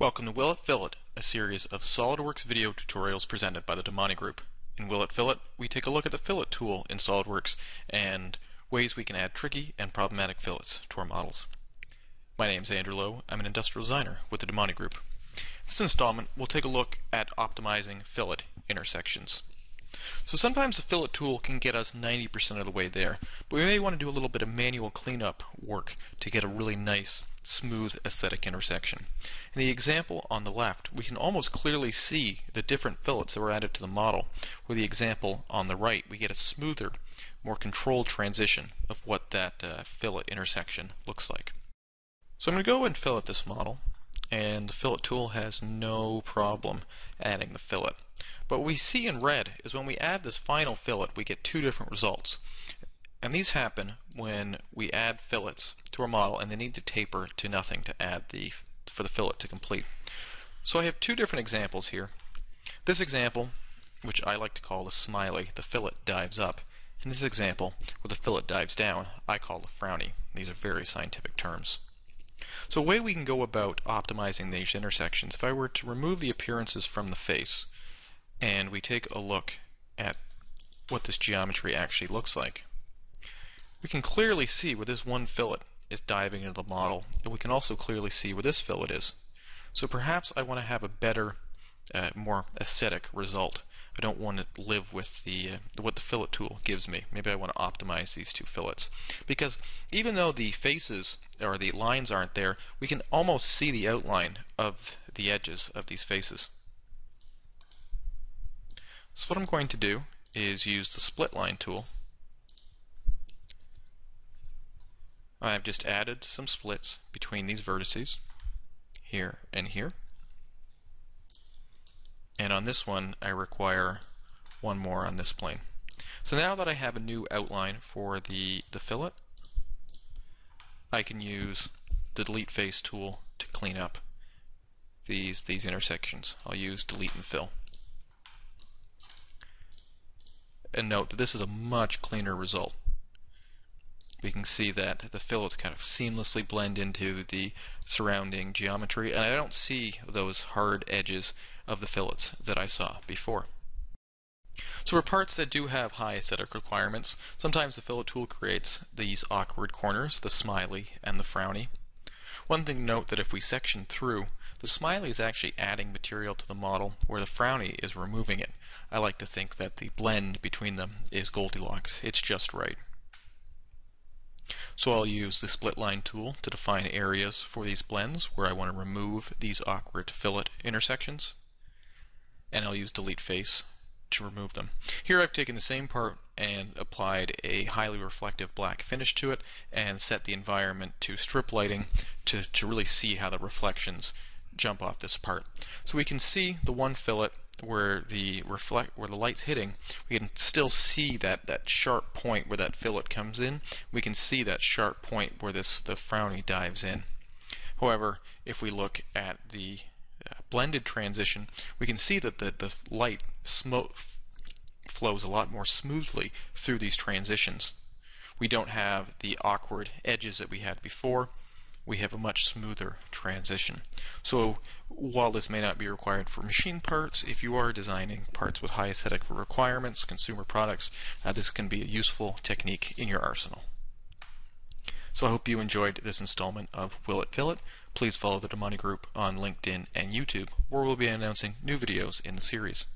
Welcome to Will It Fillet, a series of SOLIDWORKS video tutorials presented by the DiMonte Group. In Will It Fillet, we take a look at the fillet tool in SOLIDWORKS and ways we can add tricky and problematic fillets to our models. My name is Andrew Lowe. I'm an industrial designer with the DiMonte Group. In this installment, we'll take a look at optimizing fillet intersections. So sometimes the fillet tool can get us 90% of the way there, but we may want to do a little bit of manual cleanup work to get a really nice, smooth aesthetic intersection. In the example on the left, we can almost clearly see the different fillets that were added to the model, where the example on the right, we get a smoother, more controlled transition of what that uh, fillet intersection looks like. So I'm going to go and fillet this model, and the fillet tool has no problem adding the fillet. But what we see in red is when we add this final fillet, we get two different results. And these happen when we add fillets to our model and they need to taper to nothing to add the for the fillet to complete. So I have two different examples here. This example, which I like to call the smiley, the fillet dives up. In this example, where the fillet dives down, I call the frowny. These are very scientific terms. So a way we can go about optimizing these intersections, if I were to remove the appearances from the face, and we take a look at what this geometry actually looks like. We can clearly see where this one fillet is diving into the model, and we can also clearly see where this fillet is. So perhaps I want to have a better, uh, more aesthetic result. I don't want to live with the uh, what the fillet tool gives me. Maybe I want to optimize these two fillets. Because even though the faces or the lines aren't there, we can almost see the outline of the edges of these faces. So what I'm going to do is use the split line tool. I've just added some splits between these vertices here and here. And on this one I require one more on this plane. So now that I have a new outline for the, the fillet, I can use the delete face tool to clean up these, these intersections. I'll use delete and fill and note that this is a much cleaner result. We can see that the fillets kind of seamlessly blend into the surrounding geometry, and I don't see those hard edges of the fillets that I saw before. So for parts that do have high aesthetic requirements, sometimes the fillet tool creates these awkward corners, the smiley and the frowny. One thing to note that if we section through, the smiley is actually adding material to the model where the frowny is removing it. I like to think that the blend between them is Goldilocks. It's just right. So I'll use the split line tool to define areas for these blends where I want to remove these awkward fillet intersections. And I'll use delete face to remove them. Here I've taken the same part and applied a highly reflective black finish to it and set the environment to strip lighting to, to really see how the reflections jump off this part. So we can see the one fillet where the reflect where the light's hitting, we can still see that that sharp point where that fillet comes in. We can see that sharp point where this the frowny dives in. However, if we look at the uh, blended transition, we can see that the, the light flows a lot more smoothly through these transitions. We don't have the awkward edges that we had before we have a much smoother transition. So while this may not be required for machine parts, if you are designing parts with high aesthetic requirements, consumer products, uh, this can be a useful technique in your arsenal. So I hope you enjoyed this installment of Will It Fillet? Please follow the DiMonte Group on LinkedIn and YouTube, where we'll be announcing new videos in the series.